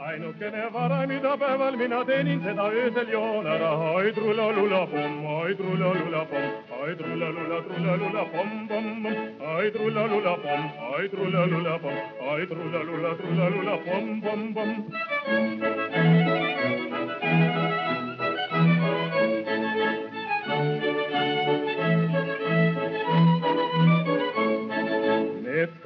Ainukene vara, mitä päivällä minä tein, niin sitä öisel joonara. Ai trulla lula pom, ai trulla lula pom, ai trulla lula trulla lula pom pom pom. Ai trulla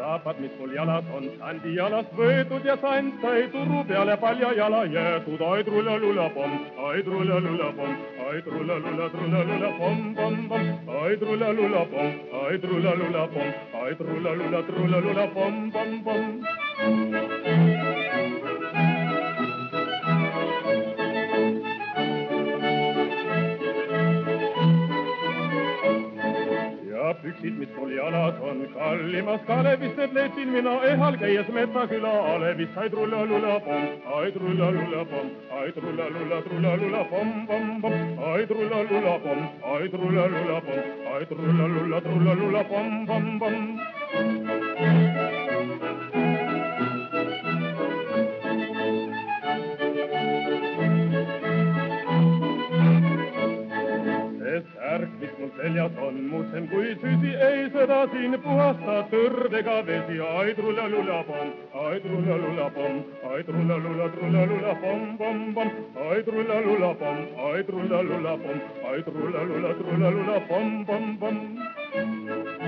saapad, mis mul jalas on, sandi jalast võetud ja sand sai turu peale palja jala jäetud. ai trulla-lulla-pomm, ai trulla-lulla-pomm, ai trulla-lulla-trulla-lulla-pomm, pomm, pomm. ai trulla-lulla-pomm, ai trulla-lulla-pomm, ai trulla-lulla-trulla-lulla-pomm, pomm, pomm. ja püksid, mis mul jalas on, kallimas Kalevist need leidsin mina ehal käies Metsaküla alevist. ai trulla-lulla-pomm, ai trulla-lulla-pomm, ai trulla-lulla-trulla-lulla-pomm, pomm, pomm. ai trulla-lulla-pomm, ai trulla-lulla-pomm, ai trulla-lulla-trulla-lulla-pomm, seljas on mutsen kui süsi, ei seda siin puhasta tõrdega vesi. ai trulla lulla pomm, ai trulla lulla pomm, ai trulla lulla trulla lulla pomm pomm pomm, ai trulla lulla pomm, ai trulla lulla pomm, ai trulla lulla trulla lulla pomm pomm pomm.